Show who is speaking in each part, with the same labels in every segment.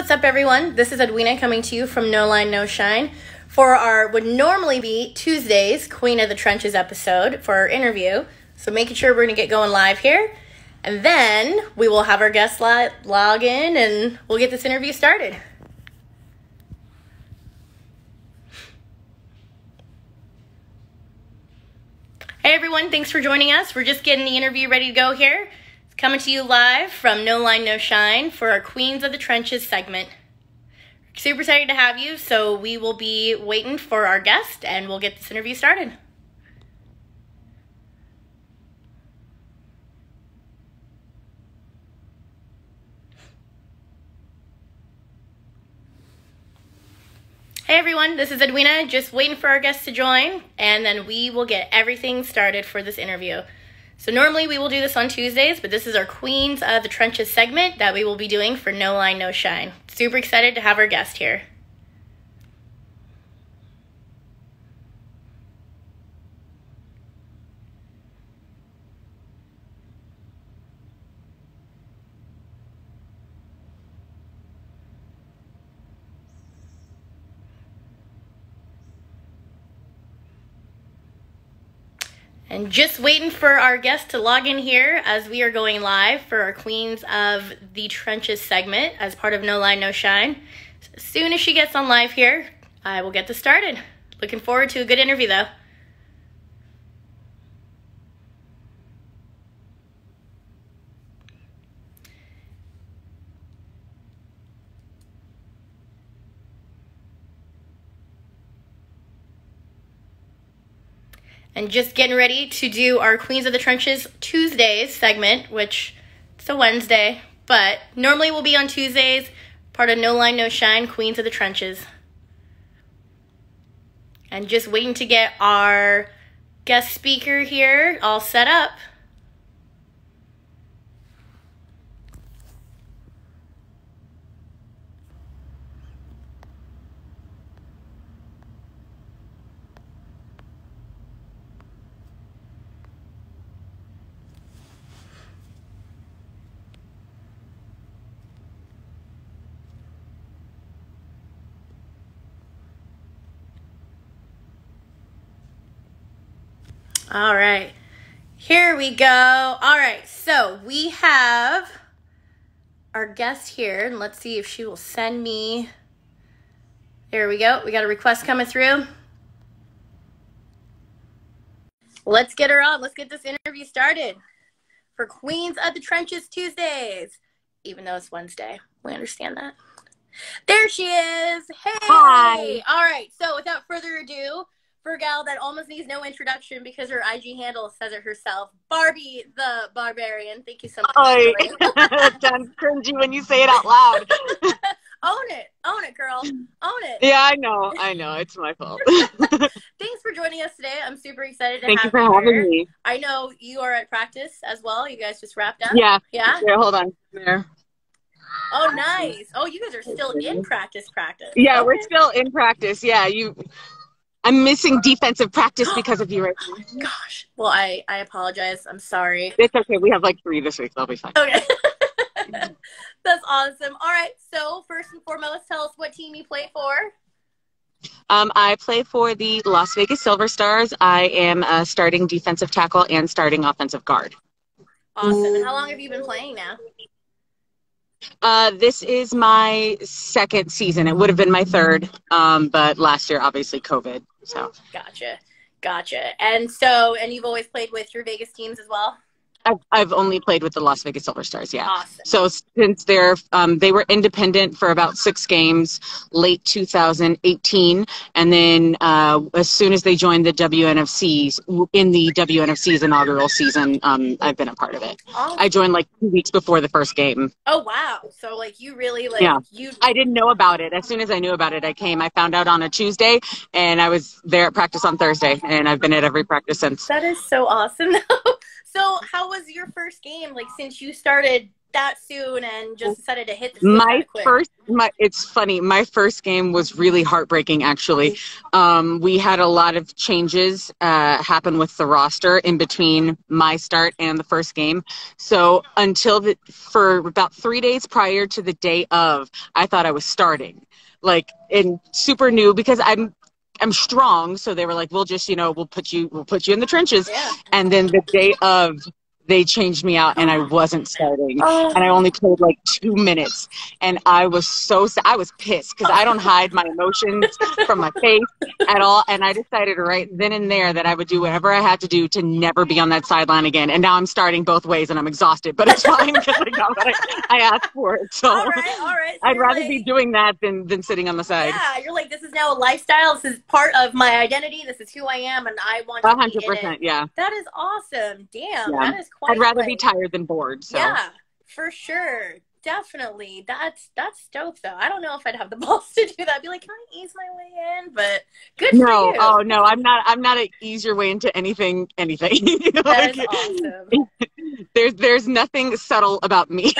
Speaker 1: what's up, everyone? This is Edwina coming to you from No Line, No Shine for our would normally be Tuesdays Queen of the Trenches episode for our interview. So making sure we're gonna get going live here, and then we will have our guests li- log in, and we'll get this interview started. Hey everyone, thanks for joining us. We're just getting the interview ready to go here. Coming to you live from No Line No Shine for our Queens of the Trenches segment. Super excited to have you, so we will be waiting for our guest and we'll get this interview started. Hey everyone, this is Edwina, just waiting for our guest to join, and then we will get everything started for this interview. So, normally we will do this on Tuesdays, but this is our Queens of the Trenches segment that we will be doing for No Line, No Shine. Super excited to have our guest here. And just waiting for our guest to log in here as we are going live for our Queens of the Trenches segment as part of No Line, No Shine. As soon as she gets on live here, I will get this started. Looking forward to a good interview though. And just getting ready to do our Queens of the Trenches Tuesdays segment, which it's a Wednesday, but normally we'll be on Tuesdays, part of No Line, No Shine, Queens of the Trenches. And just waiting to get our guest speaker here all set up. All right. Here we go. All right. So we have our guest here, and let's see if she will send me. There we go. We got a request coming through. Let's get her on. Let's get this interview started for Queens of the Trenches Tuesdays, even though it's Wednesday. We understand that. There she is. Hey.
Speaker 2: Hi.
Speaker 1: All right. So without further ado, for a gal that almost needs no introduction because her IG handle says it herself, Barbie the Barbarian. Thank you so much.
Speaker 2: Oi. Sounds cringy when you say it out loud.
Speaker 1: Own it. Own it, girl. Own it.
Speaker 2: yeah, I know. I know. It's my fault.
Speaker 1: Thanks for joining us today. I'm super excited to
Speaker 2: Thank
Speaker 1: have
Speaker 2: you for having
Speaker 1: here.
Speaker 2: me.
Speaker 1: I know you are at practice as well. You guys just wrapped up.
Speaker 2: Yeah.
Speaker 1: Yeah?
Speaker 2: Here, hold on. There.
Speaker 1: Oh, nice. Oh, you guys are still in practice practice.
Speaker 2: Yeah, we're still in practice. Yeah, you. I'm missing defensive practice because of you right now.
Speaker 1: Gosh. Well, I I apologize. I'm sorry.
Speaker 2: It's okay. We have like three this week. They'll be fine.
Speaker 1: Okay. That's awesome. All right. So, first and foremost, tell us what team you play for.
Speaker 2: Um, I play for the Las Vegas Silver Stars. I am a starting defensive tackle and starting offensive guard.
Speaker 1: Awesome. And how long have you been playing now?
Speaker 2: Uh, this is my second season. It would have been my third, um, but last year, obviously, COVID. So
Speaker 1: Gotcha. Gotcha. And so, and you've always played with your Vegas teams as well?
Speaker 2: I've, I've only played with the Las Vegas Silver Stars. Yeah.
Speaker 1: Awesome.
Speaker 2: So since they're um, they were independent for about six games, late 2018, and then uh, as soon as they joined the WNFC's in the WNFC's inaugural season, um, I've been a part of it.
Speaker 1: Awesome.
Speaker 2: I joined like two weeks before the first game.
Speaker 1: oh, wow. So, like, you really, like,
Speaker 2: Yeah.
Speaker 1: you.
Speaker 2: I didn't know about it. As soon as I knew about it, I came. I found out on a Tuesday, and I was there at practice on Thursday, and I've been at every practice since.
Speaker 1: That is so awesome, though. So, how was your first game? Like, since you started that soon and just decided to hit the
Speaker 2: my first my it's funny my first game was really heartbreaking actually. Um, we had a lot of changes uh, happen with the roster in between my start and the first game. So until the, for about three days prior to the day of i thought i was starting. Like and super new because i'm I'm strong, so they were like, "We'll just, you know, we'll put you, we'll put you in the trenches."
Speaker 1: Yeah.
Speaker 2: And then the day of, they changed me out and I wasn't starting.
Speaker 1: Oh.
Speaker 2: And I only played like two minutes. And I was so sad. I was pissed because I don't hide my emotions from my face at all. And I decided right then and there that I would do whatever I had to do to never be on that sideline again. And now I'm starting both ways and I'm exhausted, but it's fine because I got what I, I, asked for it. So
Speaker 1: all right, all right.
Speaker 2: So I'd rather like, be doing that than, than sitting on the side.
Speaker 1: Yeah, you're like, this is now a lifestyle. This is part of my identity. This is who I am. And I want to 100%.
Speaker 2: Yeah.
Speaker 1: That is awesome. Damn.
Speaker 2: Yeah.
Speaker 1: That is quite
Speaker 2: I'd rather
Speaker 1: like,
Speaker 2: be tired than bored. So.
Speaker 1: Yeah, for sure. Definitely. That's that's dope though. I don't know if I'd have the balls to do that. I'd be like, can I ease my way in? But good
Speaker 2: no,
Speaker 1: for you.
Speaker 2: oh no, I'm not I'm not a ease your way into anything anything.
Speaker 1: like, that is awesome.
Speaker 2: There's there's nothing subtle about me.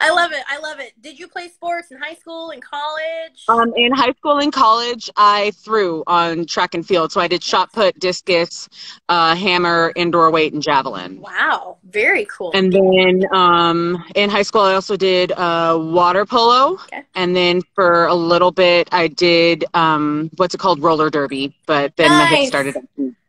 Speaker 1: I love it. I love it. Did you play sports in high school and college?
Speaker 2: Um, in high school and college, I threw on track and field. So I did shot put, discus, uh, hammer, indoor weight, and javelin.
Speaker 1: Wow, very cool.
Speaker 2: And then um, in high school, I also did uh, water polo.
Speaker 1: Okay.
Speaker 2: And then for a little bit, I did um, what's it called, roller derby. But then
Speaker 1: nice.
Speaker 2: my hips started.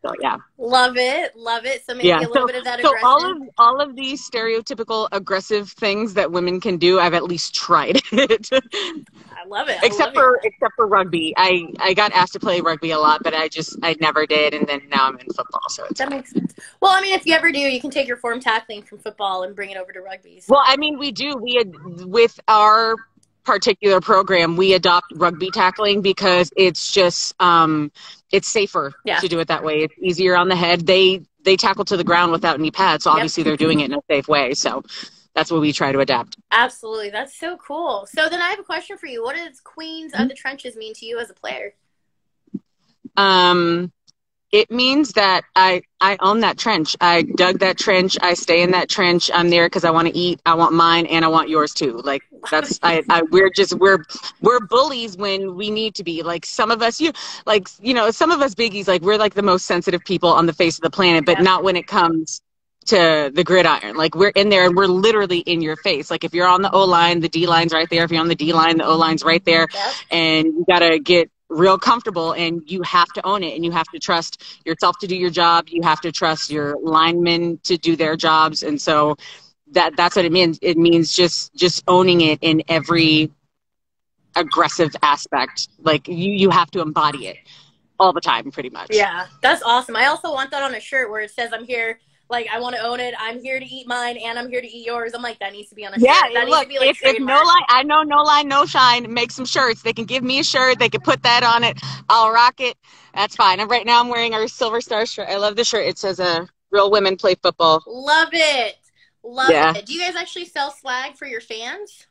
Speaker 2: So yeah.
Speaker 1: Love it, love it. So maybe
Speaker 2: yeah.
Speaker 1: a little
Speaker 2: so,
Speaker 1: bit of that.
Speaker 2: So
Speaker 1: aggression.
Speaker 2: all of all of these stereotypical aggressive things that women can do, I've at least tried it.
Speaker 1: I love it. I
Speaker 2: except
Speaker 1: love
Speaker 2: for
Speaker 1: it.
Speaker 2: except for rugby, I I got asked to play rugby a lot, but I just I never did, and then now I'm in football, so it's
Speaker 1: that
Speaker 2: fine.
Speaker 1: makes sense. Well, I mean, if you ever do, you can take your form tackling from football and bring it over to rugby. So.
Speaker 2: Well, I mean, we do. We had with our particular program, we adopt rugby tackling because it's just um, it's safer
Speaker 1: Yeah.
Speaker 2: to do it that way. It's easier on the head. They they tackle to the ground without any pads, so
Speaker 1: Yep.
Speaker 2: obviously they're doing it in a safe way. So that's what we try to adapt.
Speaker 1: Absolutely, that's so cool. So then I have a question for you. What does Queens
Speaker 2: Mm-hmm.
Speaker 1: of the Trenches mean to you as a player?
Speaker 2: Um, it means that I I own that trench. I dug that trench. I stay in that trench. I'm there because I want to eat. I want mine, and I want yours too. Like that's I, I we're just we're we're bullies when we need to be. Like some of us, you like you know some of us biggies like we're like the most sensitive people on the face of the planet, but
Speaker 1: Yeah.
Speaker 2: not when it comes to the gridiron. Like we're in there and we're literally in your face. Like if you're on the O line, the D line's right there. If you're on the D line, the O line's right there
Speaker 1: Yep.
Speaker 2: and you got to get real comfortable and you have to own it and you have to trust yourself to do your job you have to trust your linemen to do their jobs and so that that's what it means it means just just owning it in every aggressive aspect like you you have to embody it all the time pretty much
Speaker 1: Yeah, that's awesome. I also want that on a shirt where it says, "I'm here." Like I want to own it. I'm here to eat mine, and I'm here to eat yours. I'm like that needs to be on a
Speaker 2: yeah,
Speaker 1: shirt. That needs
Speaker 2: look,
Speaker 1: to be like
Speaker 2: if, if no line, I know no line, no shine, make some shirts. They can give me a shirt. They can put that on it. I'll rock it. That's fine. And right now I'm wearing our Silver Star shirt. I love the shirt. It says, uh, real women play football.
Speaker 1: Love it. Love
Speaker 2: Yeah.
Speaker 1: it. Do you guys actually sell swag for your fans?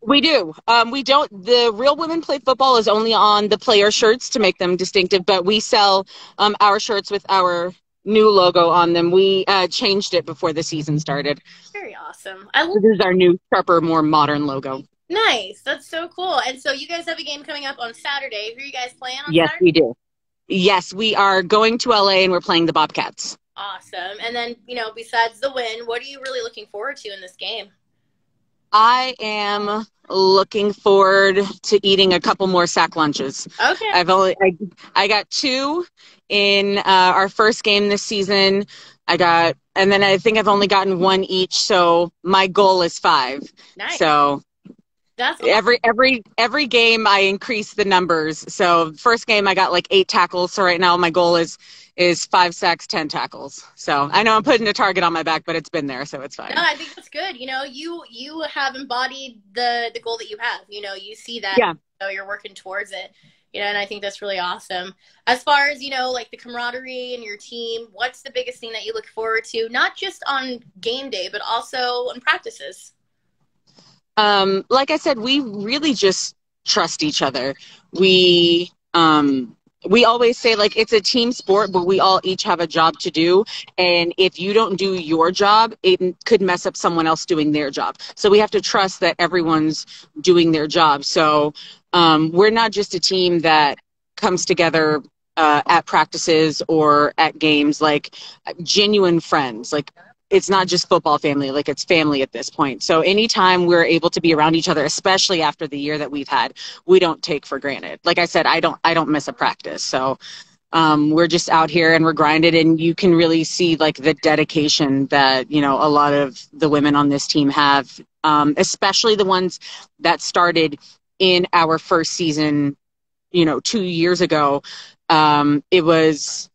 Speaker 2: We do. Um, we don't. The real women play football is only on the player shirts to make them distinctive, but we sell um, our shirts with our new logo on them. We uh, changed it before the season started.
Speaker 1: Very awesome. I love-
Speaker 2: This is our new, sharper, more modern logo.
Speaker 1: nice. That's so cool. And so you guys have a game coming up on Saturday. Who are you guys playing on
Speaker 2: Yes,
Speaker 1: Saturday?
Speaker 2: we do. Yes, we are going to LA and we're playing the Bobcats.
Speaker 1: Awesome. And then you know, besides the win, what are you really looking forward to in this game?
Speaker 2: I am looking forward to eating a couple more sack lunches.
Speaker 1: Okay.
Speaker 2: I've only I, I got two in uh, our first game this season. I got and then I think I've only gotten one each. So my goal is five.
Speaker 1: nice.
Speaker 2: So
Speaker 1: That's awesome.
Speaker 2: every every every game I increase the numbers. So first game I got like eight tackles. So right now my goal is is five sacks, ten tackles. So I know I'm putting a target on my back, but it's been there, so it's fine.
Speaker 1: No, I think that's good. You know, you you have embodied the the goal that you have. You know, you see that.
Speaker 2: Yeah.
Speaker 1: So you're working towards it. You know, and I think that's really awesome. As far as you know, like the camaraderie and your team, what's the biggest thing that you look forward to? Not just on game day, but also on practices.
Speaker 2: Um, like I said, we really just trust each other. We um, we always say like it's a team sport but we all each have a job to do. And if you don't do your job it could mess up someone else doing their job. So we have to trust that everyone's doing their job. So um, we're not just a team that comes together uh, at practices or at games. Like genuine friends like it's not just football family like it's family at this point. So anytime we're able to be around each other especially after the year that we've had we don't take for granted. Like i said i don't i don't miss a practice. So um, we're just out here and we're grinded and you can really see like the dedication that you know a lot of the women on this team have um, especially the ones that started in our first season you know two years ago. Um, it was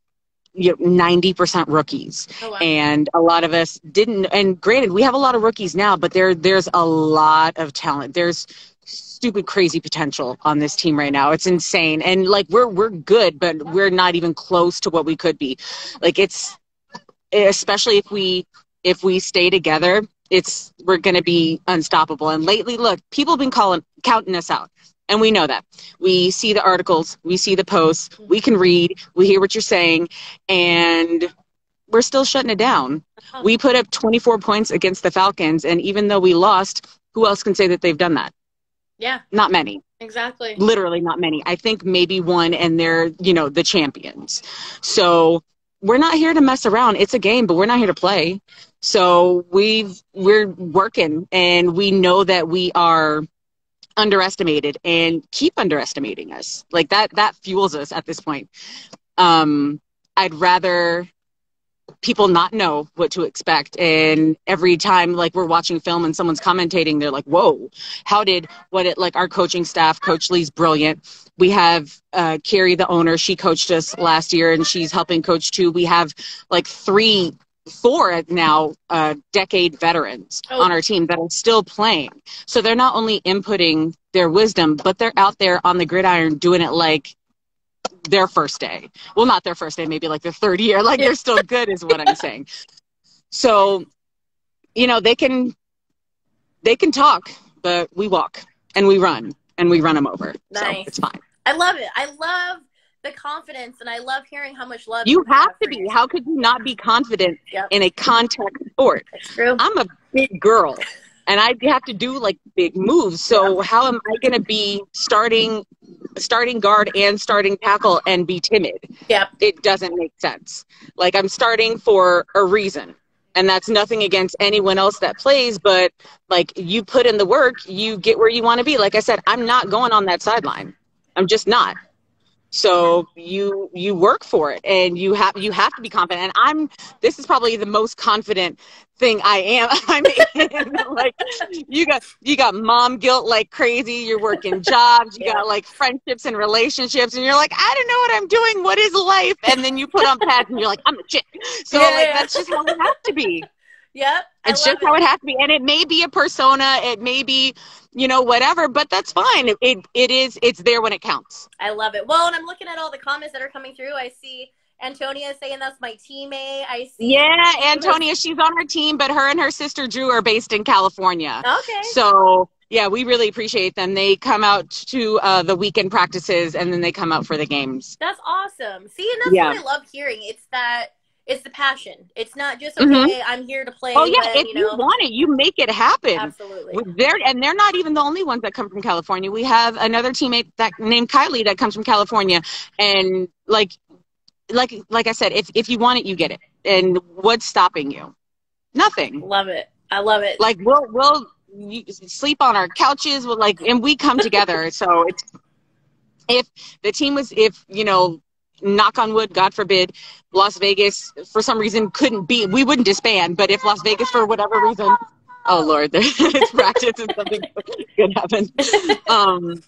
Speaker 2: you know, 90% rookies. Oh, wow. And a lot of us didn't and granted we have a lot of rookies now, but there there's a lot of talent. There's stupid crazy potential on this team right now. It's insane. And like we're we're good, but we're not even close to what we could be. Like it's especially if we if we stay together, it's we're going to be unstoppable. And lately, look, people have been calling counting us out. And we know that. We see the articles, we see the posts, we can read, we hear what you're saying, and we're still shutting it down. We put up 24 points against the Falcons, and even though we lost, who else can say that they've done that?
Speaker 1: Yeah.
Speaker 2: Not many.
Speaker 1: Exactly.
Speaker 2: Literally not many. I think maybe one, and they're, you know, the champions. So we're not here to mess around. It's a game, but we're not here to play. So we've we're working, and we know that we are underestimated and keep underestimating us. Like that that fuels us at this point. Um, I'd rather people not know what to expect and every time like we're watching film and someone's commentating they're like whoa how did what it like our coaching staff coach lee's brilliant we have uh, carrie the owner she coached us last year and she's helping coach too we have like three four now uh, decade veterans oh. on our team that are still playing. So they're not only inputting their wisdom, but they're out there on the gridiron doing it like their first day. Well, not their first day, maybe like their third year. Like they're still good, is what I'm saying. So, you know, they can they can talk, but we walk and we run and we run them over. Nice. So it's fine.
Speaker 1: I love it. I love the confidence and I love hearing how much love
Speaker 2: you, have, to be. How could you not be confident yep. in a contact sport?
Speaker 1: That's true.
Speaker 2: I'm a big girl and I have to do like big moves. So how am I going to be starting starting guard and starting tackle and be timid?
Speaker 1: Yeah.
Speaker 2: It doesn't make sense. Like I'm starting for a reason. And that's nothing against anyone else that plays, but like you put in the work, you get where you want to be. Like I said, I'm not going on that sideline. I'm just not. So you you work for it and you have you have to be confident. And I'm this is probably the most confident thing I am. I'm in. like you got you got mom guilt like crazy. You're working jobs. You yeah. got like friendships and relationships, and you're like, I don't know what I'm doing. What is life? And then you put on pads and you're like, I'm a chick. So yeah, like yeah. that's just how it has to be.
Speaker 1: Yep.
Speaker 2: It's just it. how it has to be. And it may be a persona, it may be, you know, whatever, but that's fine. It, it, it is, it's there when it counts.
Speaker 1: I love it. Well, and I'm looking at all the comments that are coming through. I see Antonia saying that's my teammate. I see.
Speaker 2: Yeah, Antonia, she's on our team, but her and her sister Drew are based in California.
Speaker 1: Okay.
Speaker 2: So yeah, we really appreciate them. They come out to uh, the weekend practices and then they come out for the games.
Speaker 1: That's awesome. See, and that's yeah. what I love hearing. It's that it's the passion. It's not just mm-hmm. okay. Mm-hmm. I'm here to play.
Speaker 2: Oh yeah, if you, know, you, want it, you make it happen.
Speaker 1: Absolutely.
Speaker 2: They're and they're not even the only ones that come from California. We have another teammate that named Kylie that comes from California, and like, like, like I said, if if you want it, you get it. And what's stopping you? Nothing.
Speaker 1: Love it. I love it.
Speaker 2: Like we'll we'll sleep on our couches. We'll like, and we come together. so it's if the team was if you know knock on wood, God forbid, Las Vegas for some reason couldn't be, we wouldn't disband. But if Las Vegas for whatever reason, oh Lord, it's practice and something good happens. Um,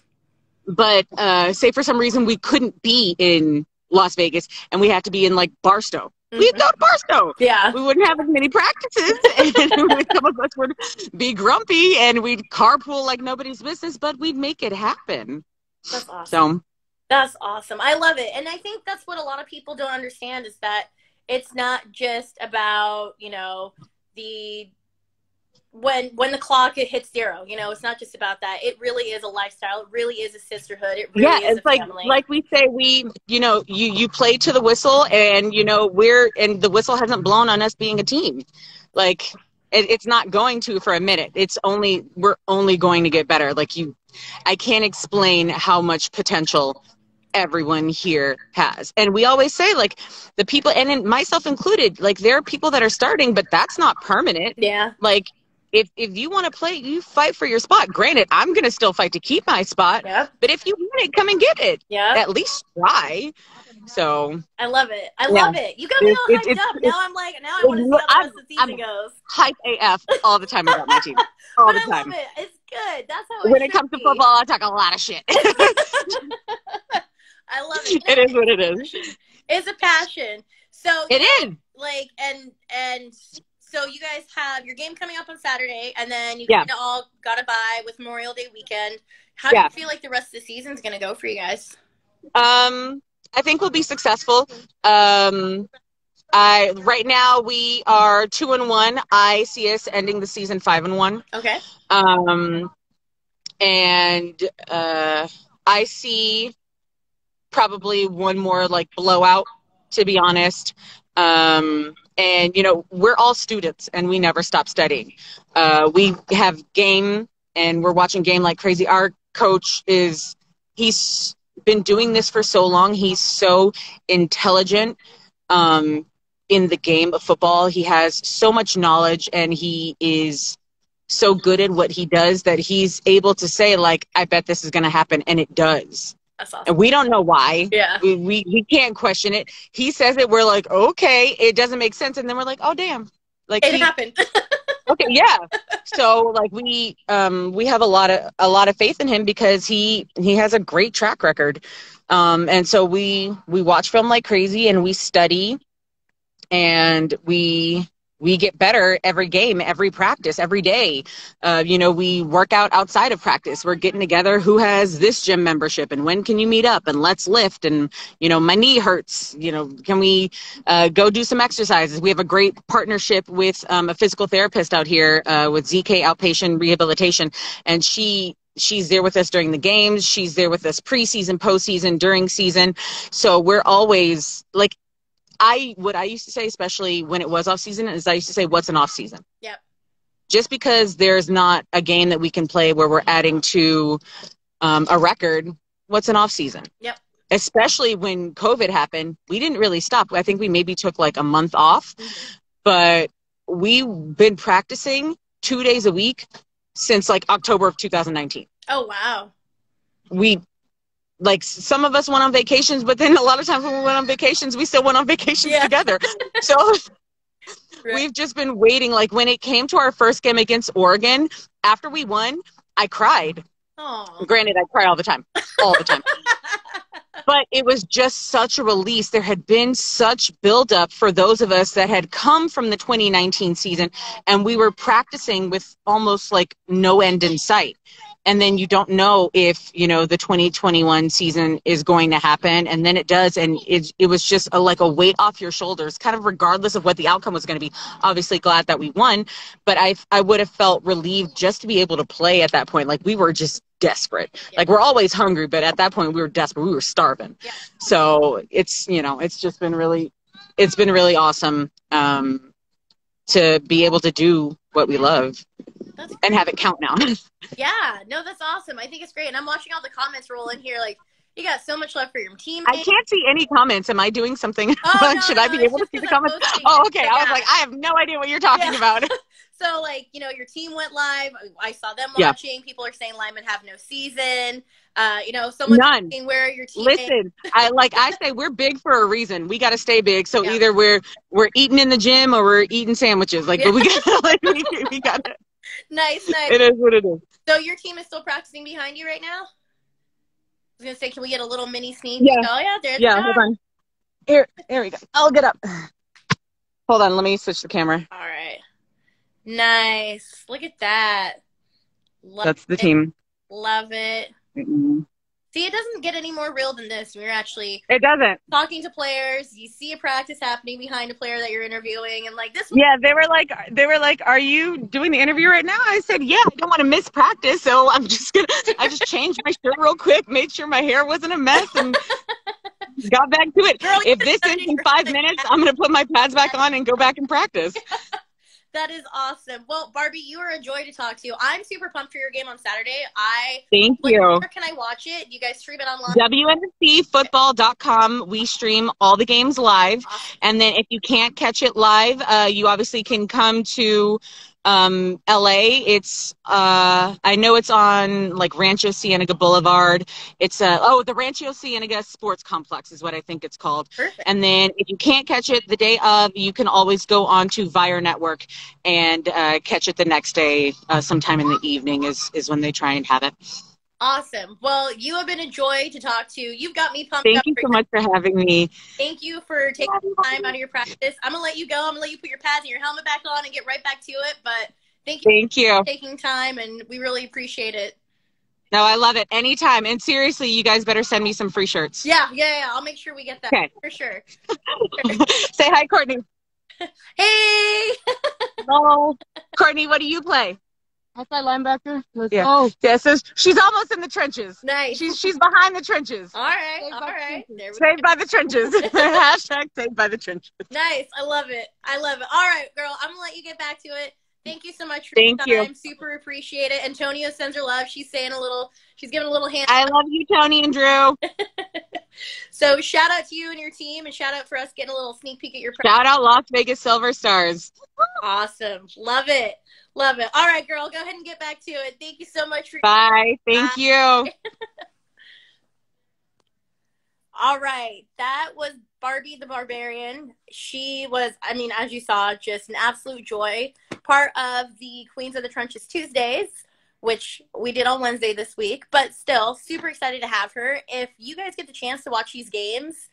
Speaker 2: but uh, say for some reason we couldn't be in Las Vegas and we had to be in like Barstow. Mm-hmm. We'd go to Barstow.
Speaker 1: Yeah.
Speaker 2: We wouldn't have as many practices and some of us would be grumpy and we'd carpool like nobody's business, but we'd make it happen.
Speaker 1: That's awesome. So that's awesome. I love it. And I think that's what a lot of people don't understand is that it's not just about, you know, the when when the clock it hits zero. You know, it's not just about that. It really is a lifestyle. It really is a sisterhood. It really
Speaker 2: yeah,
Speaker 1: is
Speaker 2: it's
Speaker 1: a
Speaker 2: like
Speaker 1: family.
Speaker 2: like we say, we you know you you play to the whistle, and you know we're and the whistle hasn't blown on us being a team. Like it, it's not going to for a minute. It's only we're only going to get better. Like you, I can't explain how much potential everyone here has. And we always say like the people and in, myself included, like there are people that are starting, but that's not permanent.
Speaker 1: yeah,
Speaker 2: Like if if you want to play, you fight for your spot. Granted, I'm gonna still fight to keep my spot,
Speaker 1: yep,
Speaker 2: but if you want it, come and get it.
Speaker 1: yep.
Speaker 2: At least try. So
Speaker 1: I love it. I
Speaker 2: Yeah.
Speaker 1: love it. You got me all hyped
Speaker 2: it's-
Speaker 1: up. Now I'm like, now I want to see how the season
Speaker 2: I'm-
Speaker 1: goes.
Speaker 2: hype AF all the time about my team. All
Speaker 1: But
Speaker 2: the
Speaker 1: I love
Speaker 2: time.
Speaker 1: it. It's good. That's how it
Speaker 2: When it comes to football, I talk a lot of shit.
Speaker 1: I love it.
Speaker 2: it is what it is.
Speaker 1: It's a passion. So
Speaker 2: It is.
Speaker 1: like and and so you guys have your game coming up on Saturday, and then you
Speaker 2: Yeah.
Speaker 1: kind of all got to buy with Memorial Day weekend. How do you feel like the rest of the season's going to go for you guys?
Speaker 2: Um, I think we'll be successful. Um, I right now we are two and one. I see us ending the season five and one.
Speaker 1: Okay.
Speaker 2: Um, and uh, I see probably one more like blowout, to be honest. Um, and you know, we're all students, and we never stop studying. Uh, we have game, and we're watching game like crazy. Our coach is he's been doing this for so long. He's so intelligent. Um, in the game of football, he has so much knowledge, and he is so good at what he does that he's able to say like i bet this is going to happen and it does
Speaker 1: That's awesome.
Speaker 2: and we don't know why
Speaker 1: Yeah.
Speaker 2: we, we we can't question it he says it we're like okay it doesn't make sense and then we're like oh damn like
Speaker 1: It
Speaker 2: he-
Speaker 1: happened.
Speaker 2: okay yeah so like we um we have a lot of a lot of faith in him because he he has a great track record um and so we we watch film like crazy and we study and we we get better every game every practice every day. Uh, you know we work out outside of practice. We're getting together. Who has this gym membership and when can you meet up and let's lift and you know my knee hurts. You know can we uh, go do some exercises? We have a great partnership with um, a physical therapist out here uh, with zk outpatient rehabilitation. And she she's there with us during the games. She's there with us preseason postseason during season. So we're always like I what I used to say, especially when it was off season, is I used to say, "What's an off season?"
Speaker 1: Yep.
Speaker 2: Just because there's not a game that we can play where we're adding to um, a record, what's an off season?
Speaker 1: Yep.
Speaker 2: Especially when COVID happened, we didn't really stop. I think we maybe took like a month off, but we've been practicing two days a week since like October of 2019
Speaker 1: Oh wow.
Speaker 2: we like some of us went on vacations, but then a lot of times when we went on vacations, we still went on vacations
Speaker 1: Yeah.
Speaker 2: together. So
Speaker 1: Right.
Speaker 2: we've just been waiting. Like when it came to our first game against Oregon, after we won, I cried.
Speaker 1: Oh.
Speaker 2: Granted, I cry all the time, all the time. but it was just such a release. There had been such buildup for those of us that had come from the 2019 season, and we were practicing with almost like no end in sight. And then you don't know if you know the 2021 season is going to happen, and then it does, and it it was just a, like a weight off your shoulders, kind of regardless of what the outcome was going to be. Obviously, glad that we won, but I I would have felt relieved just to be able to play at that point. Like we were just desperate.
Speaker 1: Yeah.
Speaker 2: Like we're always hungry, but at that point we were desperate. We were starving.
Speaker 1: Yeah.
Speaker 2: So it's you know it's just been really it's been really awesome um, to be able to do what we love and have it count now.
Speaker 1: Yeah, no, that's awesome. I think it's great. And I'm watching all the comments roll in here. Like, you got so much love for your team.
Speaker 2: I can't see any comments. Am I doing something?
Speaker 1: Oh, no,
Speaker 2: Should
Speaker 1: no,
Speaker 2: I be able to see the comments? Oh, okay. I was
Speaker 1: yeah.
Speaker 2: like, I have no idea what you're talking
Speaker 1: Yeah.
Speaker 2: about.
Speaker 1: So, like, you know, your team went live. I saw them
Speaker 2: Yeah.
Speaker 1: watching. People are saying linemen have no season. Uh, you know, someone
Speaker 2: None.
Speaker 1: asking where your team
Speaker 2: Listen, I like I say we're big for a reason. We got to stay big. So
Speaker 1: Yeah.
Speaker 2: either we're we're eating in the gym or we're eating sandwiches. Like, but we got like we, we got
Speaker 1: Nice, nice.
Speaker 2: it is what it is.
Speaker 1: So your team is still practicing behind you right now? I was gonna say, can we get a little mini sneak?
Speaker 2: Yeah.
Speaker 1: Oh yeah, there.
Speaker 2: Yeah, hold on. Here, here we go. I'll get up. Hold on, let me switch the camera.
Speaker 1: All right. Nice. Look at that. Love
Speaker 2: That's the
Speaker 1: it.
Speaker 2: team.
Speaker 1: Love it.
Speaker 2: Mm-mm.
Speaker 1: See, it doesn't get any more real than this. We're actually
Speaker 2: It doesn't.
Speaker 1: talking to players. You see a practice happening behind a player that you're interviewing, and like this. Was-
Speaker 2: Yeah, they were like, they were like, "Are you doing the interview right now?" I said, "Yeah, I don't want to miss practice, so I'm just gonna." I just changed my shirt real quick, made sure my hair wasn't a mess, and got back to it.
Speaker 1: Girl,
Speaker 2: if this ends in five minutes, I'm gonna put my pads back on and go back and practice.
Speaker 1: That is awesome. Well, Barbie, you are a joy to talk to. I'm super pumped for your game on Saturday. I
Speaker 2: Thank you.
Speaker 1: where can I watch it? You guys stream it online.
Speaker 2: WNFCfootball.com. We stream all the games live.
Speaker 1: Awesome.
Speaker 2: And then if you can't catch it live, uh, you obviously can come to um, LA. It's, uh, I know it's on like Rancho Cienega Boulevard. It's, uh, oh, the Rancho Cienega Sports Complex is what I think it's called.
Speaker 1: Perfect.
Speaker 2: And then if you can't catch it the day of, you can always go on to Vyre Network and uh, catch it the next day, uh, sometime in the evening is, is when they try and have it.
Speaker 1: Awesome. Well, you have been a joy to talk to. You've got me pumped up.
Speaker 2: Thank
Speaker 1: you
Speaker 2: so much for having me.
Speaker 1: Thank you for taking time out of your practice. I'm gonna let you go. I'm gonna let you put your pads and your helmet back on and get right back to it. But thank you
Speaker 2: Thank you.
Speaker 1: taking time, and we really appreciate it.
Speaker 2: No, I love it. Anytime. And seriously, you guys better send me some free shirts.
Speaker 1: Yeah, yeah, yeah. I'll make sure we get that
Speaker 2: Okay.
Speaker 1: for sure.
Speaker 2: Say hi, Courtney.
Speaker 1: Hey,
Speaker 2: Hello. Courtney, what do you play?
Speaker 3: I play linebacker. Let's-
Speaker 2: Yeah.
Speaker 3: Oh,
Speaker 2: Yeah, so she's almost in the trenches.
Speaker 1: nice.
Speaker 2: She's she's behind the trenches.
Speaker 1: all right,
Speaker 3: Saved
Speaker 1: all
Speaker 3: by the trenches.
Speaker 1: There we
Speaker 2: Saved by the trenches. Hashtag saved by the trenches.
Speaker 1: Nice. I love it. I love it. All right, girl. I'm gonna let you get back to it. Thank you so much for
Speaker 2: Thank
Speaker 1: your
Speaker 2: you.
Speaker 1: time. Super appreciate it. Antonia sends her love. She's saying a little. She's giving a little hand.
Speaker 2: I love you, Tony and Drew.
Speaker 1: So shout out to you and your team, and shout out for us getting a little sneak peek at your. practice.
Speaker 2: Shout out Las Vegas Silver Stars.
Speaker 1: Awesome. Love it. Love it. All right, girl. Go ahead and get back to it. Thank you so much for.
Speaker 2: Bye. Thank
Speaker 1: Bye.
Speaker 2: you.
Speaker 1: All right. That was Barbie the Barbarian. She was, I mean, as you saw, just an absolute joy. Part of the Queens of the Trenches Tuesdays, which we did on Wednesday this week, but still super excited to have her. If you guys get the chance to watch these games,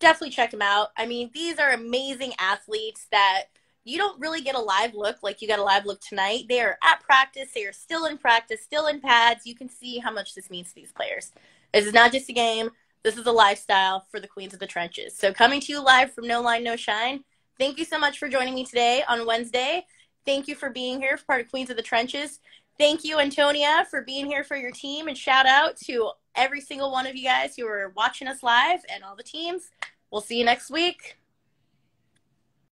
Speaker 1: definitely check them out. I mean, these are amazing athletes that you don't really get a live look like you got a live look tonight. They are at practice, they are still in practice, still in pads. You can see how much this means to these players. This is not just a game. This is a lifestyle for the Queens of the Trenches. So, coming to you live from No Line, No Shine, thank you so much for joining me today on Wednesday. Thank you for being here for part of Queens of the Trenches. Thank you, Antonia, for being here for your team. And shout out to every single one of you guys who are watching us live and all the teams. We'll see you next week.